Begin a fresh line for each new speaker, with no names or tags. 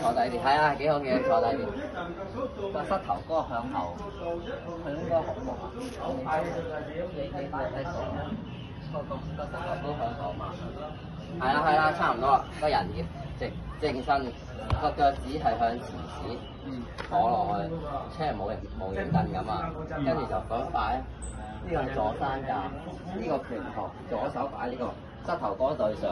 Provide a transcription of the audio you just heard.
坐低啲，係啊，幾好幾好，坐低啲。個膝頭哥向後，佢應該好過。你你你你數個個膝頭哥向後嘛？係啦係啦，差唔多啦。個人要直正身，個腳趾係向前指，坐落去，即冇人冇人凳咁啊。跟住就咁擺，呢個係左山架，呢個拳頭左手擺呢個膝頭哥對上。